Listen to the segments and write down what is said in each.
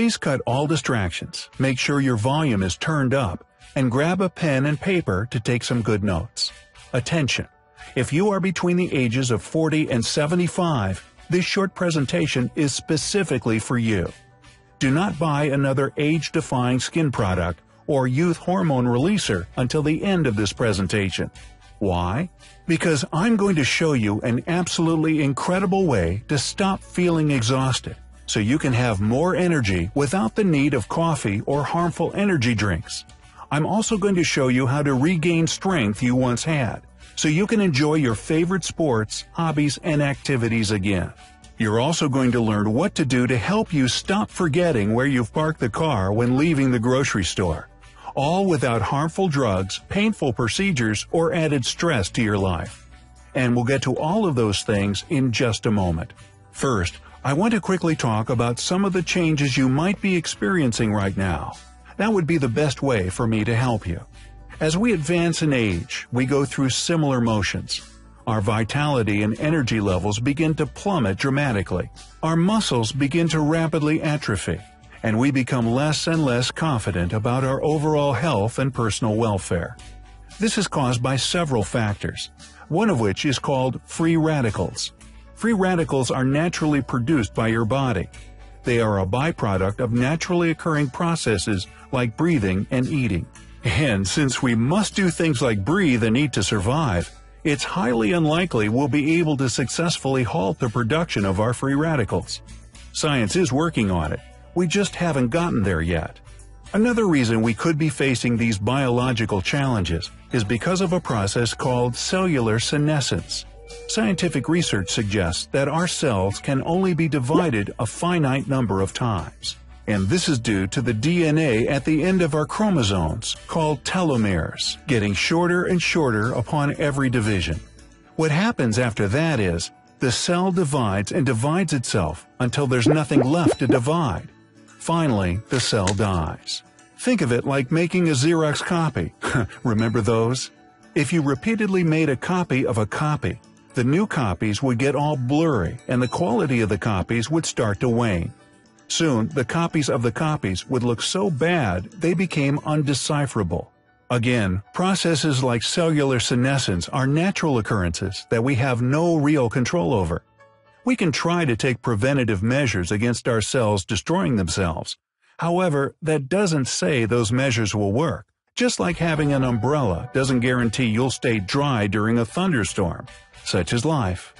Please cut all distractions, make sure your volume is turned up, and grab a pen and paper to take some good notes. Attention! If you are between the ages of 40 and 75, this short presentation is specifically for you. Do not buy another age-defying skin product or youth hormone releaser until the end of this presentation. Why? Because I'm going to show you an absolutely incredible way to stop feeling exhausted so you can have more energy without the need of coffee or harmful energy drinks. I'm also going to show you how to regain strength you once had so you can enjoy your favorite sports, hobbies, and activities again. You're also going to learn what to do to help you stop forgetting where you've parked the car when leaving the grocery store. All without harmful drugs, painful procedures, or added stress to your life. And we'll get to all of those things in just a moment. First, I want to quickly talk about some of the changes you might be experiencing right now. That would be the best way for me to help you. As we advance in age, we go through similar motions. Our vitality and energy levels begin to plummet dramatically. Our muscles begin to rapidly atrophy, and we become less and less confident about our overall health and personal welfare. This is caused by several factors, one of which is called free radicals. Free radicals are naturally produced by your body. They are a byproduct of naturally occurring processes like breathing and eating. And since we must do things like breathe and eat to survive, it's highly unlikely we'll be able to successfully halt the production of our free radicals. Science is working on it, we just haven't gotten there yet. Another reason we could be facing these biological challenges is because of a process called cellular senescence. Scientific research suggests that our cells can only be divided a finite number of times and this is due to the DNA at the end of our chromosomes, called telomeres, getting shorter and shorter upon every division. What happens after that is, the cell divides and divides itself until there's nothing left to divide. Finally, the cell dies. Think of it like making a Xerox copy. Remember those? If you repeatedly made a copy of a copy, the new copies would get all blurry and the quality of the copies would start to wane. Soon, the copies of the copies would look so bad they became undecipherable. Again, processes like cellular senescence are natural occurrences that we have no real control over. We can try to take preventative measures against our cells destroying themselves. However, that doesn't say those measures will work. Just like having an umbrella doesn't guarantee you'll stay dry during a thunderstorm. Such as life.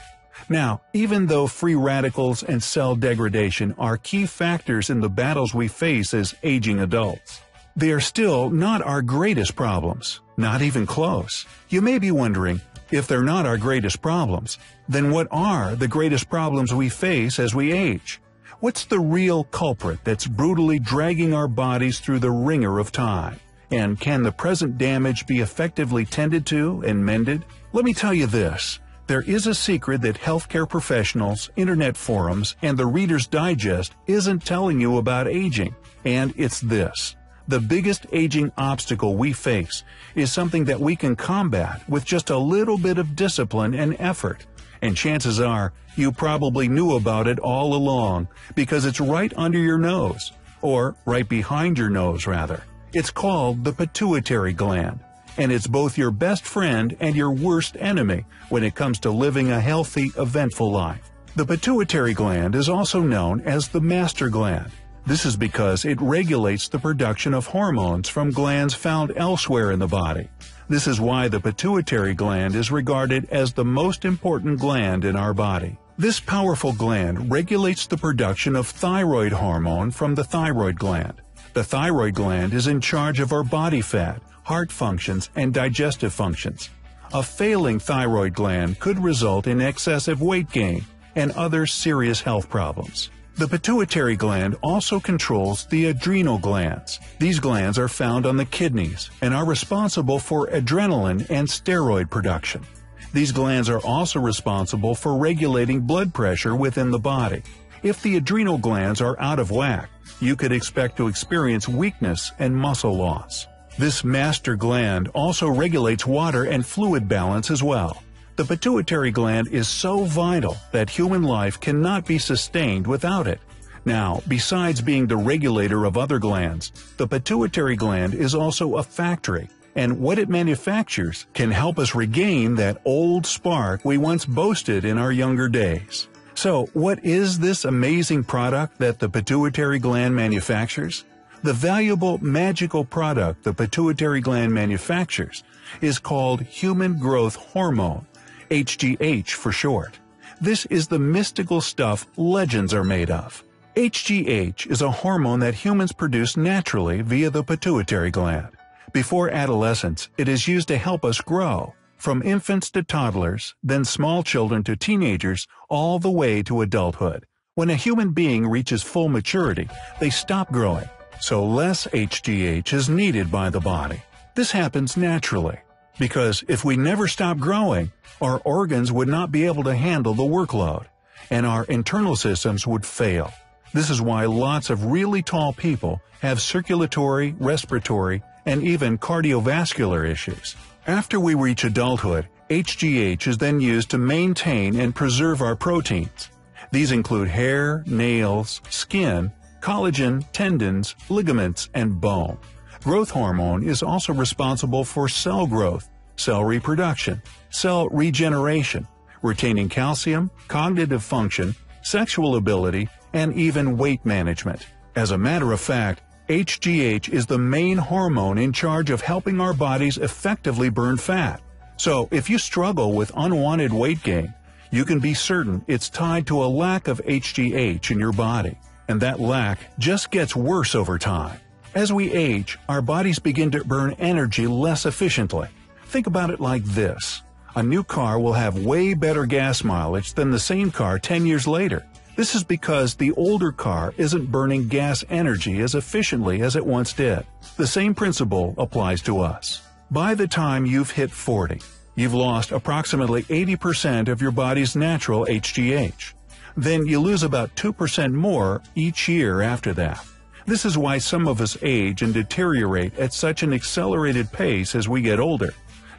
Now, even though free radicals and cell degradation are key factors in the battles we face as aging adults, they are still not our greatest problems, not even close. You may be wondering, if they're not our greatest problems, then what are the greatest problems we face as we age? What's the real culprit that's brutally dragging our bodies through the ringer of time? And can the present damage be effectively tended to and mended? Let me tell you this. There is a secret that healthcare professionals, internet forums, and the Reader's Digest isn't telling you about aging, and it's this. The biggest aging obstacle we face is something that we can combat with just a little bit of discipline and effort. And chances are, you probably knew about it all along, because it's right under your nose. Or right behind your nose, rather. It's called the pituitary gland and it's both your best friend and your worst enemy when it comes to living a healthy, eventful life. The pituitary gland is also known as the master gland. This is because it regulates the production of hormones from glands found elsewhere in the body. This is why the pituitary gland is regarded as the most important gland in our body. This powerful gland regulates the production of thyroid hormone from the thyroid gland. The thyroid gland is in charge of our body fat, heart functions, and digestive functions. A failing thyroid gland could result in excessive weight gain and other serious health problems. The pituitary gland also controls the adrenal glands. These glands are found on the kidneys and are responsible for adrenaline and steroid production. These glands are also responsible for regulating blood pressure within the body. If the adrenal glands are out of whack, you could expect to experience weakness and muscle loss. This master gland also regulates water and fluid balance as well. The pituitary gland is so vital that human life cannot be sustained without it. Now, besides being the regulator of other glands, the pituitary gland is also a factory, and what it manufactures can help us regain that old spark we once boasted in our younger days. So, what is this amazing product that the pituitary gland manufactures? The valuable magical product the pituitary gland manufactures is called human growth hormone, HGH for short. This is the mystical stuff legends are made of. HGH is a hormone that humans produce naturally via the pituitary gland. Before adolescence, it is used to help us grow, from infants to toddlers, then small children to teenagers, all the way to adulthood. When a human being reaches full maturity, they stop growing, so less HGH is needed by the body. This happens naturally, because if we never stop growing, our organs would not be able to handle the workload, and our internal systems would fail. This is why lots of really tall people have circulatory, respiratory, and even cardiovascular issues. After we reach adulthood, HGH is then used to maintain and preserve our proteins. These include hair, nails, skin, collagen, tendons, ligaments, and bone. Growth hormone is also responsible for cell growth, cell reproduction, cell regeneration, retaining calcium, cognitive function, sexual ability, and even weight management. As a matter of fact, HGH is the main hormone in charge of helping our bodies effectively burn fat. So if you struggle with unwanted weight gain, you can be certain it's tied to a lack of HGH in your body. And that lack just gets worse over time. As we age, our bodies begin to burn energy less efficiently. Think about it like this. A new car will have way better gas mileage than the same car 10 years later. This is because the older car isn't burning gas energy as efficiently as it once did. The same principle applies to us. By the time you've hit 40, you've lost approximately 80% of your body's natural HGH. Then you lose about 2% more each year after that. This is why some of us age and deteriorate at such an accelerated pace as we get older.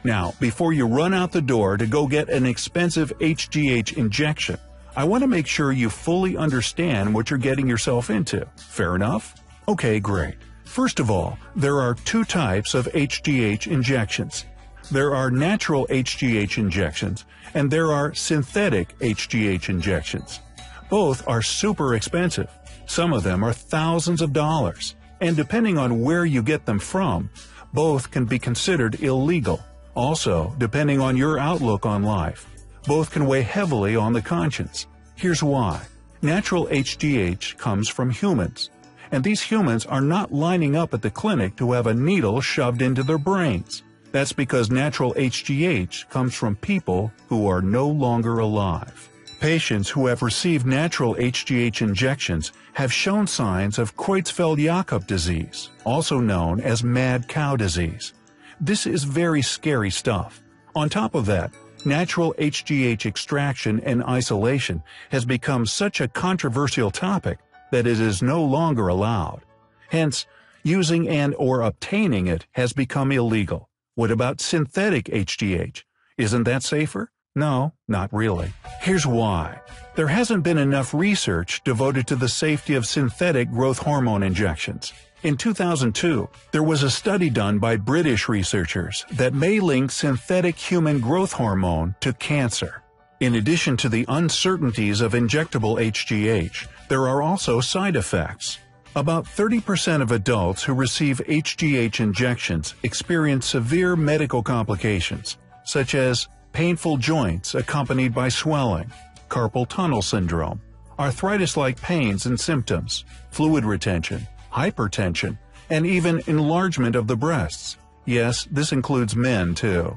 Now, before you run out the door to go get an expensive HGH injection, I want to make sure you fully understand what you're getting yourself into. Fair enough? Okay, great. First of all, there are two types of HGH injections. There are natural HGH injections, and there are synthetic HGH injections. Both are super expensive. Some of them are thousands of dollars, and depending on where you get them from, both can be considered illegal. Also, depending on your outlook on life, both can weigh heavily on the conscience. Here's why. Natural HGH comes from humans, and these humans are not lining up at the clinic to have a needle shoved into their brains. That's because natural HGH comes from people who are no longer alive. Patients who have received natural HGH injections have shown signs of Creutzfeldt-Jakob disease, also known as mad cow disease. This is very scary stuff. On top of that, natural HGH extraction and isolation has become such a controversial topic that it is no longer allowed. Hence, using and or obtaining it has become illegal. What about synthetic HGH? Isn't that safer? No, not really. Here's why. There hasn't been enough research devoted to the safety of synthetic growth hormone injections. In 2002, there was a study done by British researchers that may link synthetic human growth hormone to cancer. In addition to the uncertainties of injectable HGH, there are also side effects. About 30% of adults who receive HGH injections experience severe medical complications, such as painful joints accompanied by swelling, carpal tunnel syndrome, arthritis-like pains and symptoms, fluid retention, hypertension, and even enlargement of the breasts. Yes, this includes men too.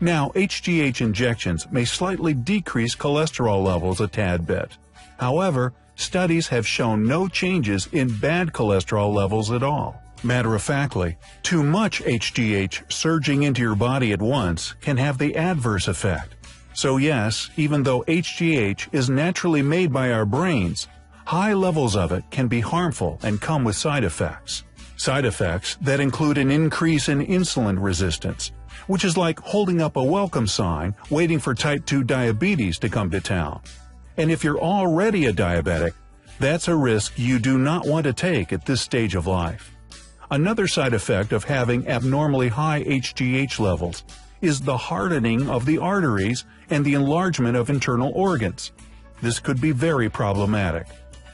Now, HGH injections may slightly decrease cholesterol levels a tad bit. However, studies have shown no changes in bad cholesterol levels at all. Matter of factly, too much HGH surging into your body at once can have the adverse effect. So yes, even though HGH is naturally made by our brains, high levels of it can be harmful and come with side effects. Side effects that include an increase in insulin resistance, which is like holding up a welcome sign waiting for type 2 diabetes to come to town. And if you're already a diabetic, That's a risk you do not want to take at this stage of life. Another side effect of having abnormally high HGH levels is the hardening of the arteries and the enlargement of internal organs. This could be very problematic.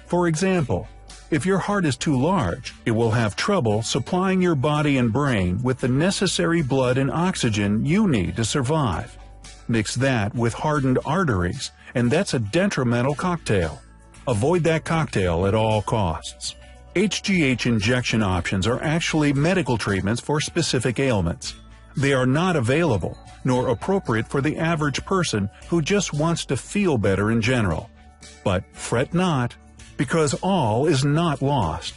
For example, if your heart is too large, it will have trouble supplying your body and brain with the necessary blood and oxygen you need to survive. Mix that with hardened arteries, and that's a detrimental cocktail. Avoid that cocktail at all costs. HGH injection options are actually medical treatments for specific ailments. They are not available, nor appropriate for the average person who just wants to feel better in general. But fret not, because all is not lost.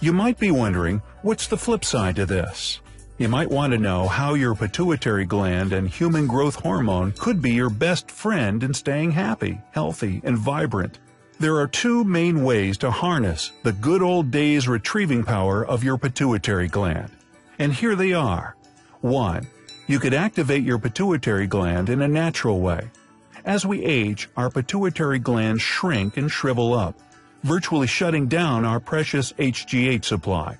You might be wondering, what's the flip side to this? You might want to know how your pituitary gland and human growth hormone could be your best friend in staying happy, healthy, and vibrant. There are two main ways to harness the good old days retrieving power of your pituitary gland. And here they are. 1. You could activate your pituitary gland in a natural way. As we age, our pituitary glands shrink and shrivel up, virtually shutting down our precious HGH supply.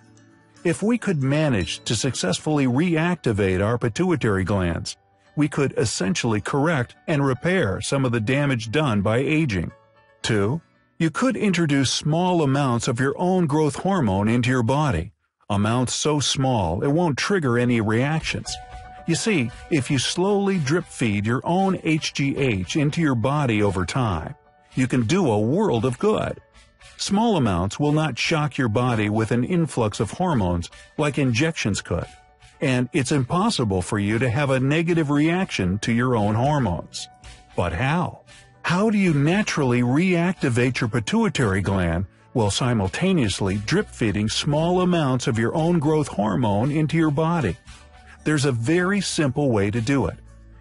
If we could manage to successfully reactivate our pituitary glands, we could essentially correct and repair some of the damage done by aging. 2. You could introduce small amounts of your own growth hormone into your body, amounts so small it won't trigger any reactions. You see, if you slowly drip feed your own HGH into your body over time, you can do a world of good. Small amounts will not shock your body with an influx of hormones like injections could, and it's impossible for you to have a negative reaction to your own hormones. But how? How do you naturally reactivate your pituitary gland while simultaneously drip feeding small amounts of your own growth hormone into your body? There's a very simple way to do it,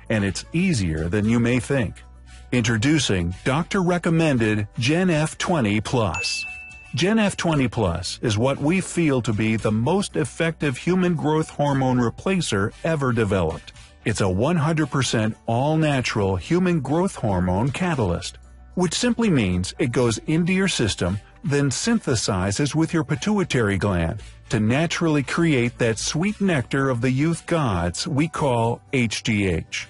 and it's easier than you may think. Introducing doctor recommended Gen F20 Plus. Gen F20 Plus is what we feel to be the most effective human growth hormone replacer ever developed. It's a 100% all-natural human growth hormone catalyst, which simply means it goes into your system, then synthesizes with your pituitary gland to naturally create that sweet nectar of the youth gods we call HGH.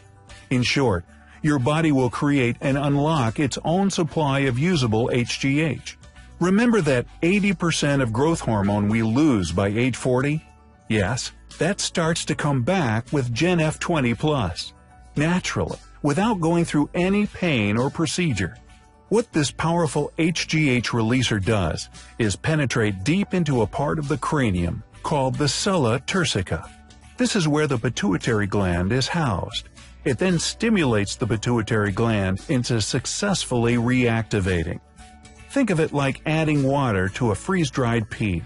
In short, your body will create and unlock its own supply of usable HGH. Remember that 80% of growth hormone we lose by age 40? Yes, that starts to come back with GenF20 Plus. Naturally, without going through any pain or procedure. What this powerful HGH releaser does is penetrate deep into a part of the cranium called the sella turcica. This is where the pituitary gland is housed. It then stimulates the pituitary gland into successfully reactivating. Think of it like adding water to a freeze-dried pea.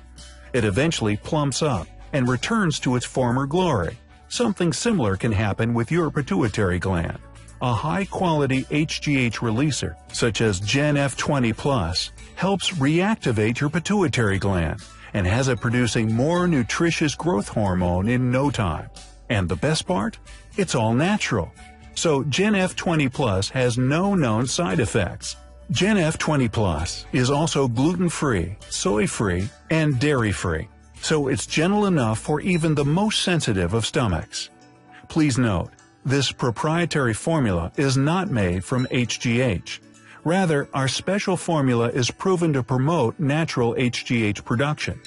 It eventually plumps up, and returns to its former glory. Something similar can happen with your pituitary gland. A high-quality HGH releaser, such as GenF20 Plus, helps reactivate your pituitary gland and has it producing more nutritious growth hormone in no time. And the best part? It's all natural. So Gen F20 Plus has no known side effects. Gen F20 Plus is also gluten-free, soy-free, and dairy-free so it's gentle enough for even the most sensitive of stomachs. Please note, this proprietary formula is not made from HGH. Rather, our special formula is proven to promote natural HGH production.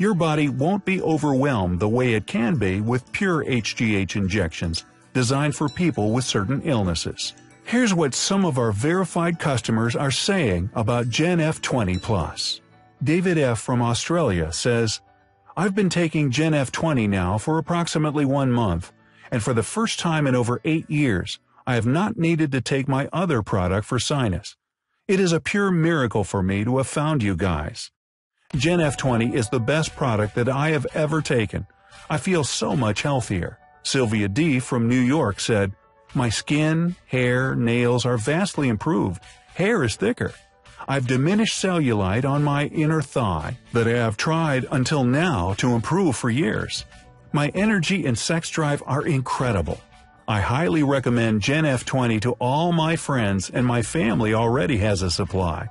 Your body won't be overwhelmed the way it can be with pure HGH injections designed for people with certain illnesses. Here's what some of our verified customers are saying about GenF20 Plus. David F. from Australia says, I've been taking GenF20 now for approximately one month, and for the first time in over eight years, I have not needed to take my other product for sinus. It is a pure miracle for me to have found you guys. GenF20 is the best product that I have ever taken. I feel so much healthier. Sylvia D. from New York said, My skin, hair, nails are vastly improved. Hair is thicker. I've diminished cellulite on my inner thigh that I have tried until now to improve for years. My energy and sex drive are incredible. I highly recommend Gen F20 to all my friends and my family already has a supply.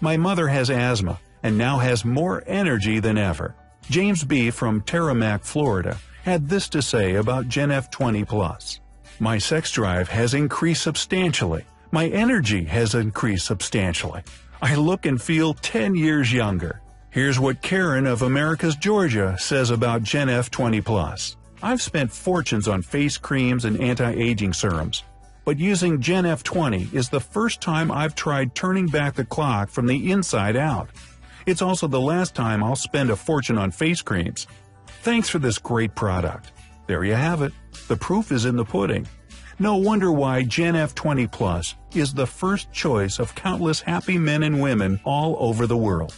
My mother has asthma and now has more energy than ever. James B. from Tamarac, Florida, had this to say about Gen F20 Plus. My sex drive has increased substantially. My energy has increased substantially. I look and feel 10 years younger. Here's what Karen of Americus Georgia says about Gen F20 Plus. I've spent fortunes on face creams and anti-aging serums, but using Gen F20 is the first time I've tried turning back the clock from the inside out. It's also the last time I'll spend a fortune on face creams. Thanks for this great product. There you have it. The proof is in the pudding. No wonder why Gen F20 Plus is the first choice of countless happy men and women all over the world.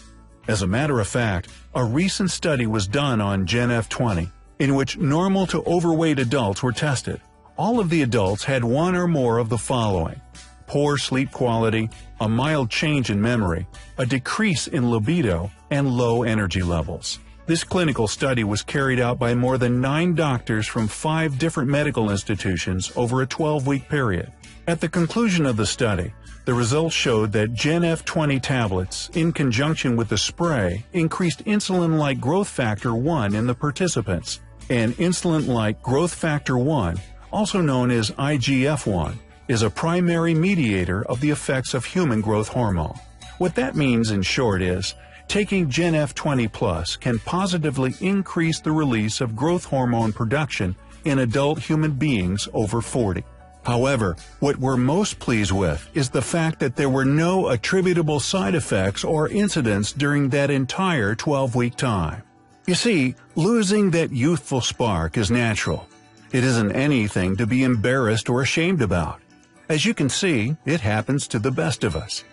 As a matter of fact, a recent study was done on Gen F20, in which normal to overweight adults were tested. All of the adults had one or more of the following poor sleep quality, a mild change in memory, a decrease in libido, and low energy levels. This clinical study was carried out by more than nine doctors from five different medical institutions over a 12-week period. At the conclusion of the study, the results showed that GenF20 tablets, in conjunction with the spray, increased insulin-like growth factor 1 in the participants, and insulin-like growth factor 1, also known as IGF-1, is a primary mediator of the effects of human growth hormone. What that means in short is, taking GenF20 Plus can positively increase the release of growth hormone production in adult human beings over 40. However, what we're most pleased with is the fact that there were no attributable side effects or incidents during that entire 12-week time. You see, losing that youthful spark is natural. It isn't anything to be embarrassed or ashamed about. As you can see, it happens to the best of us.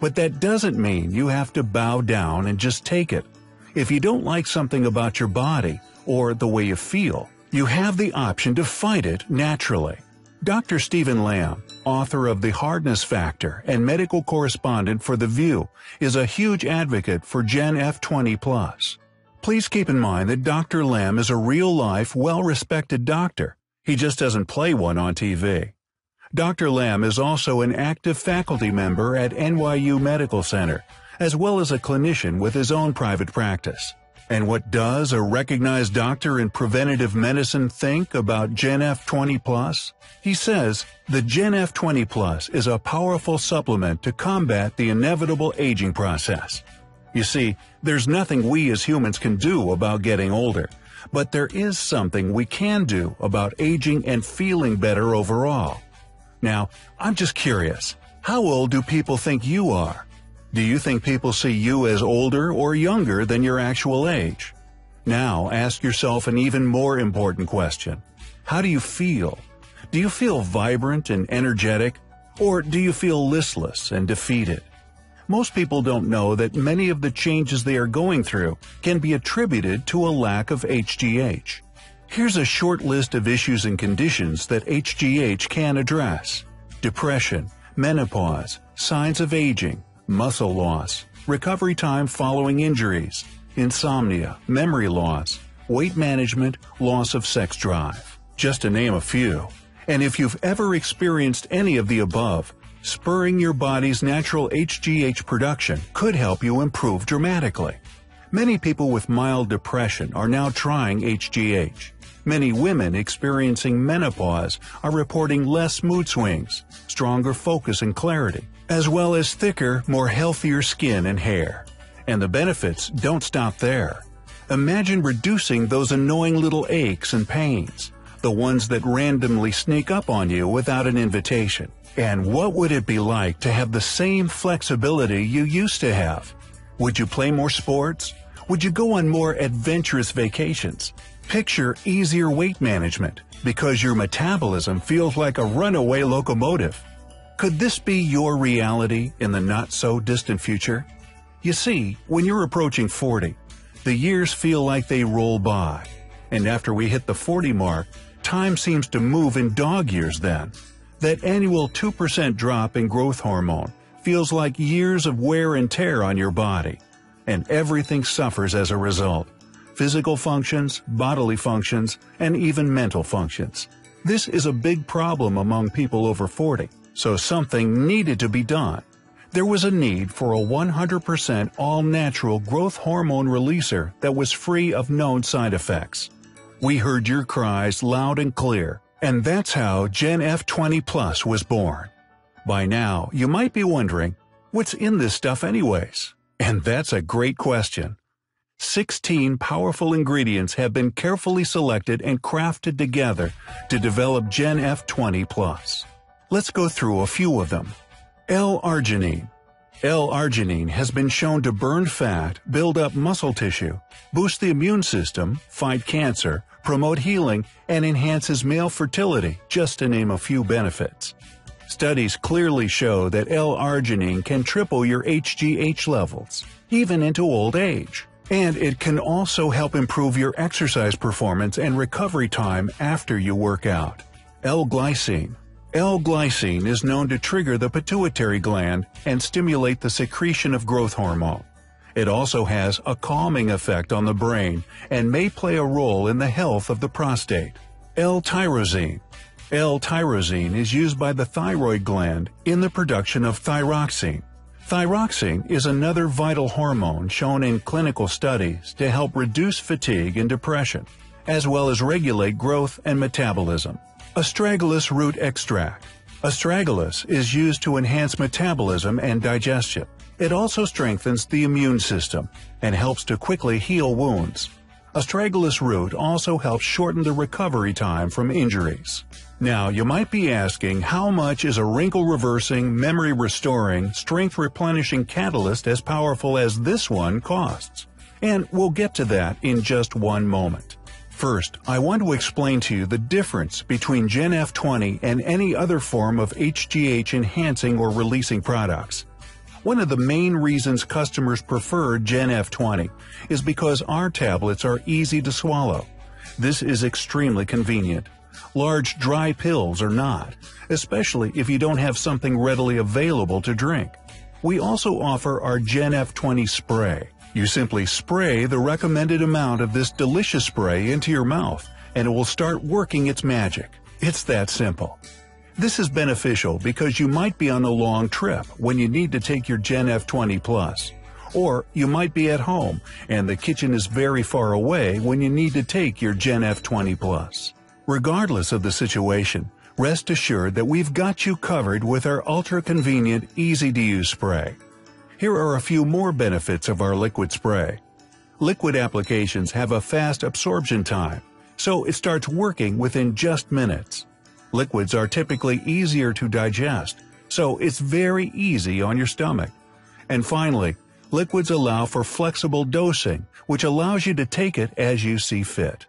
But that doesn't mean you have to bow down and just take it. If you don't like something about your body or the way you feel, you have the option to fight it naturally. Dr. Steven Lamm, author of The Hardness Factor and medical correspondent for The View, is a huge advocate for Gen F20+. Please keep in mind that Dr. Lamm is a real-life, well-respected doctor. He just doesn't play one on TV. Dr. Lamm is also an active faculty member at NYU Medical Center, as well as a clinician with his own private practice. And what does a recognized doctor in preventative medicine think about GenF20 Plus? He says the GenF20 Plus is a powerful supplement to combat the inevitable aging process. You see, there's nothing we as humans can do about getting older, but there is something we can do about aging and feeling better overall. Now, I'm just curious, how old do people think you are? Do you think people see you as older or younger than your actual age? Now ask yourself an even more important question. How do you feel? Do you feel vibrant and energetic? Or do you feel listless and defeated? Most people don't know that many of the changes they are going through can be attributed to a lack of HGH. Here's a short list of issues and conditions that HGH can address. Depression, menopause, signs of aging, muscle loss, recovery time following injuries, insomnia, memory loss, weight management, loss of sex drive, just to name a few. And if you've ever experienced any of the above, spurring your body's natural HGH production could help you improve dramatically. Many people with mild depression are now trying HGH. Many women experiencing menopause are reporting less mood swings, stronger focus and clarity, as well as thicker, more healthier skin and hair. And the benefits don't stop there. Imagine reducing those annoying little aches and pains, the ones that randomly sneak up on you without an invitation. And what would it be like to have the same flexibility you used to have? Would you play more sports? Would you go on more adventurous vacations? Picture easier weight management because your metabolism feels like a runaway locomotive. Could this be your reality in the not-so-distant future? You see, when you're approaching 40, the years feel like they roll by. And after we hit the 40 mark, time seems to move in dog years then. That annual 2% drop in growth hormone feels like years of wear and tear on your body. And everything suffers as a result physical functions, bodily functions, and even mental functions. This is a big problem among people over 40, so something needed to be done. There was a need for a 100% all-natural growth hormone releaser that was free of known side effects. We heard your cries loud and clear, and that's how Gen F20 Plus was born. By now, you might be wondering, what's in this stuff anyways? And that's a great question. 16 powerful ingredients have been carefully selected and crafted together to develop Gen F20 Plus. Let's go through a few of them. L-arginine. L-arginine has been shown to burn fat, build up muscle tissue, boost the immune system, fight cancer, promote healing, and enhances male fertility, just to name a few benefits. Studies clearly show that L-arginine can triple your HGH levels, even into old age. And it can also help improve your exercise performance and recovery time after you work out. L-glycine. L-glycine is known to trigger the pituitary gland and stimulate the secretion of growth hormone. It also has a calming effect on the brain and may play a role in the health of the prostate. L-tyrosine. L-tyrosine is used by the thyroid gland in the production of thyroxine. Thyroxine is another vital hormone shown in clinical studies to help reduce fatigue and depression, as well as regulate growth and metabolism. Astragalus root extract. Astragalus is used to enhance metabolism and digestion. It also strengthens the immune system and helps to quickly heal wounds. Astragalus root also helps shorten the recovery time from injuries. Now, you might be asking how much is a wrinkle reversing, memory restoring, strength replenishing catalyst as powerful as this one costs? And we'll get to that in just one moment. First, I want to explain to you the difference between Gen F20 and any other form of HGH enhancing or releasing products. One of the main reasons customers prefer Gen F20 is because our tablets are easy to swallow. This is extremely convenient. Large dry pills are not, especially if you don't have something readily available to drink. We also offer our Gen F20 spray. You simply spray the recommended amount of this delicious spray into your mouth, and it will start working its magic. It's that simple. This is beneficial because you might be on a long trip when you need to take your Gen F20 Plus. Or you might be at home and the kitchen is very far away when you need to take your Gen F20 Plus. Regardless of the situation, rest assured that we've got you covered with our ultra-convenient, easy-to-use spray. Here are a few more benefits of our liquid spray. Liquid applications have a fast absorption time, so it starts working within just minutes. Liquids are typically easier to digest, so it's very easy on your stomach. And finally, liquids allow for flexible dosing, which allows you to take it as you see fit.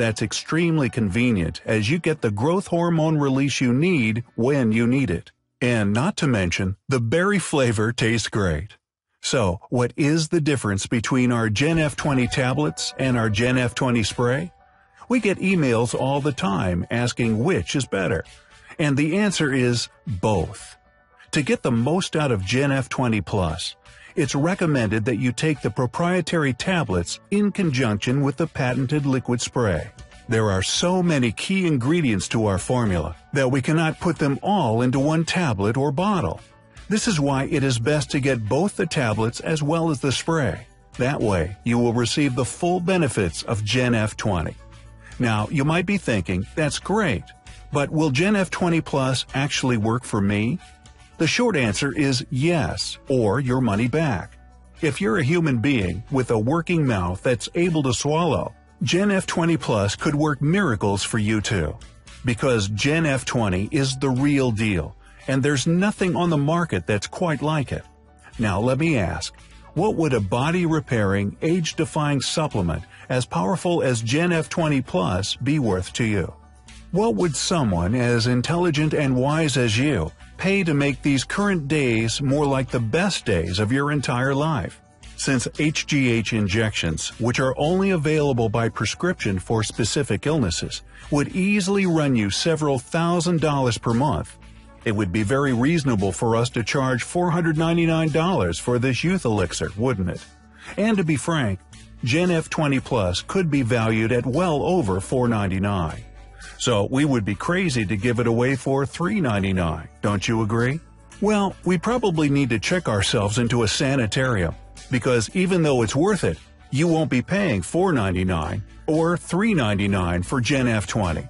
That's extremely convenient as you get the growth hormone release you need when you need it. And not to mention, the berry flavor tastes great. So, what is the difference between our Gen F20 tablets and our Gen F20 spray? We get emails all the time asking which is better. And the answer is both. To get the most out of Gen F20 Plus, it's recommended that you take the proprietary tablets in conjunction with the patented liquid spray. There are so many key ingredients to our formula that we cannot put them all into one tablet or bottle. This is why it is best to get both the tablets as well as the spray. That way, you will receive the full benefits of Gen F20. Now, you might be thinking, that's great, but will Gen F20 Plus actually work for me? The short answer is yes, or your money back. If you're a human being with a working mouth that's able to swallow, Gen F20 Plus could work miracles for you too. Because Gen F20 is the real deal, and there's nothing on the market that's quite like it. Now let me ask, what would a body-repairing, age-defying supplement as powerful as Gen F20 Plus be worth to you? What would someone as intelligent and wise as you pay to make these current days more like the best days of your entire life. Since HGH injections, which are only available by prescription for specific illnesses, would easily run you several thousand dollars per month, it would be very reasonable for us to charge $499 for this youth elixir, wouldn't it? And to be frank, Gen F20 Plus could be valued at well over $499. So we would be crazy to give it away for $3.99, don't you agree? Well, we probably need to check ourselves into a sanitarium, because even though it's worth it, you won't be paying $4.99 or $3.99 for Gen F20.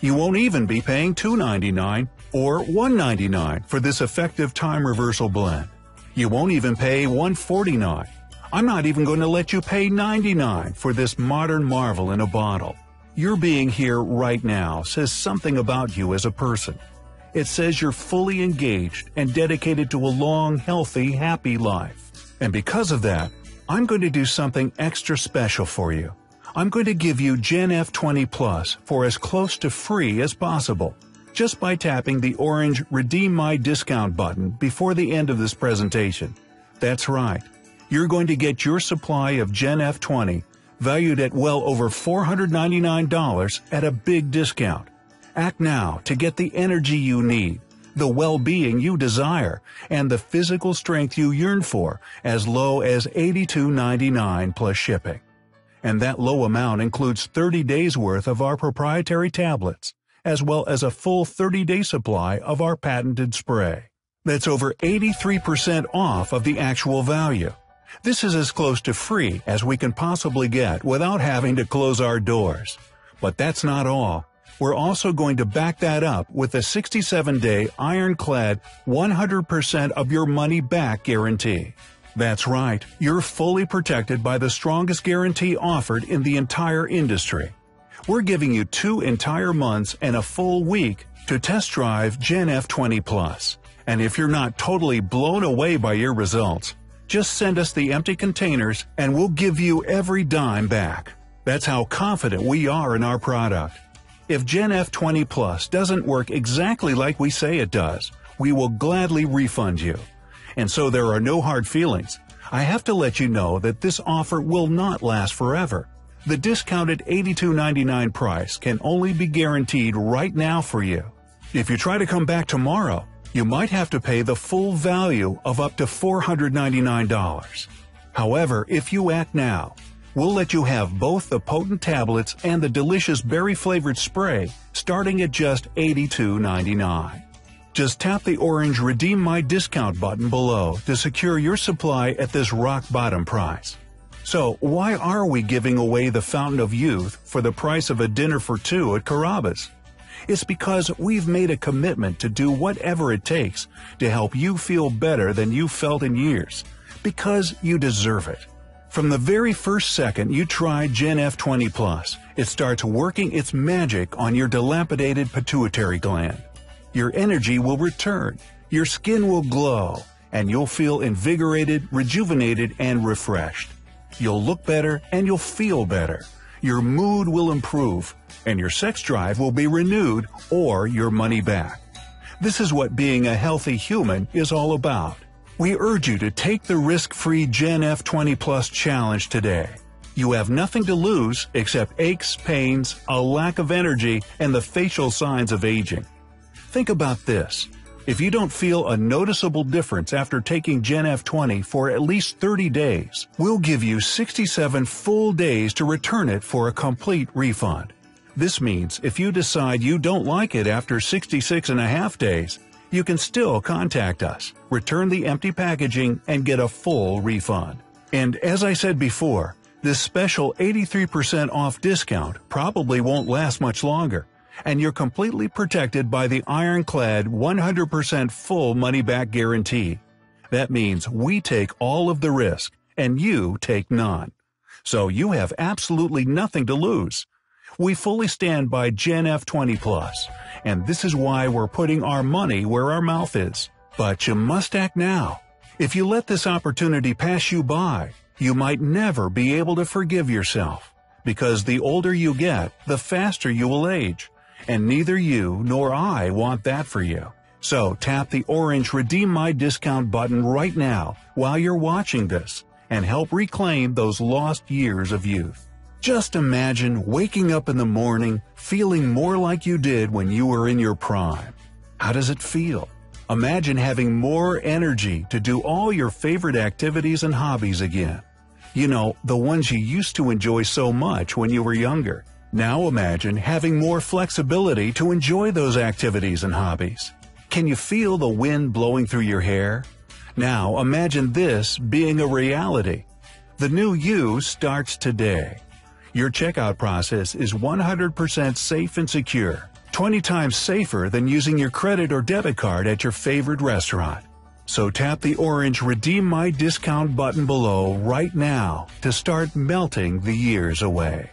You won't even be paying $2.99 or $1.99 for this effective time reversal blend. You won't even pay $1.49. I'm not even going to let you pay 99 for this modern marvel in a bottle. Your being here right now says something about you as a person. It says you're fully engaged and dedicated to a long, healthy, happy life. And because of that, I'm going to do something extra special for you. I'm going to give you Gen F20 Plus for as close to free as possible, just by tapping the orange Redeem My Discount button before the end of this presentation. That's right. You're going to get your supply of Gen F20, valued at well over $499 at a big discount. Act now to get the energy you need, the well-being you desire, and the physical strength you yearn for as low as $82.99 plus shipping and that low amount includes 30 days worth of our proprietary tablets, as well as a full 30-day supply of our patented spray. That's over 83% off of the actual value. This is as close to free as we can possibly get without having to close our doors. But that's not all. We're also going to back that up with a 67-day ironclad 100% of your money back guarantee. That's right, you're fully protected by the strongest guarantee offered in the entire industry. We're giving you two entire months and a full week to test drive Gen F20 Plus. And if you're not totally blown away by your results, just send us the empty containers and we'll give you every dime back. That's how confident we are in our product. If Gen F20 Plus doesn't work exactly like we say it does, we will gladly refund you and so there are no hard feelings. I have to let you know that this offer will not last forever. The discounted $82.99 price can only be guaranteed right now for you. If you try to come back tomorrow, you might have to pay the full value of up to $499. However, if you act now, we'll let you have both the potent tablets and the delicious berry-flavored spray starting at just $82.99. Just tap the orange Redeem My Discount button below to secure your supply at this rock bottom price. So, why are we giving away the Fountain of Youth for the price of a dinner for two at Carrabba's? It's because we've made a commitment to do whatever it takes to help you feel better than you've felt in years, because you deserve it. From the very first second you try Gen F20 Plus, it starts working its magic on your dilapidated pituitary gland your energy will return, your skin will glow, and you'll feel invigorated, rejuvenated, and refreshed. You'll look better and you'll feel better. Your mood will improve, and your sex drive will be renewed or your money back. This is what being a healthy human is all about. We urge you to take the risk-free Gen F20 Plus challenge today. You have nothing to lose except aches, pains, a lack of energy, and the facial signs of aging. Think about this. If you don't feel a noticeable difference after taking Gen F20 for at least 30 days, we'll give you 67 full days to return it for a complete refund. This means if you decide you don't like it after 66 and a half days, you can still contact us, return the empty packaging, and get a full refund. And as I said before, this special 83% off discount probably won't last much longer and you're completely protected by the ironclad 100% full money back guarantee. That means we take all of the risk and you take none. So you have absolutely nothing to lose. We fully stand by Gen F20 Plus, and this is why we're putting our money where our mouth is. But you must act now. If you let this opportunity pass you by, you might never be able to forgive yourself. Because the older you get, the faster you will age and neither you nor I want that for you. So tap the orange Redeem My Discount button right now while you're watching this and help reclaim those lost years of youth. Just imagine waking up in the morning feeling more like you did when you were in your prime. How does it feel? Imagine having more energy to do all your favorite activities and hobbies again. You know, the ones you used to enjoy so much when you were younger. Now imagine having more flexibility to enjoy those activities and hobbies. Can you feel the wind blowing through your hair? Now imagine this being a reality. The new you starts today. Your checkout process is 100% safe and secure, 20 times safer than using your credit or debit card at your favorite restaurant. So tap the orange Redeem My Discount button below right now to start melting the years away.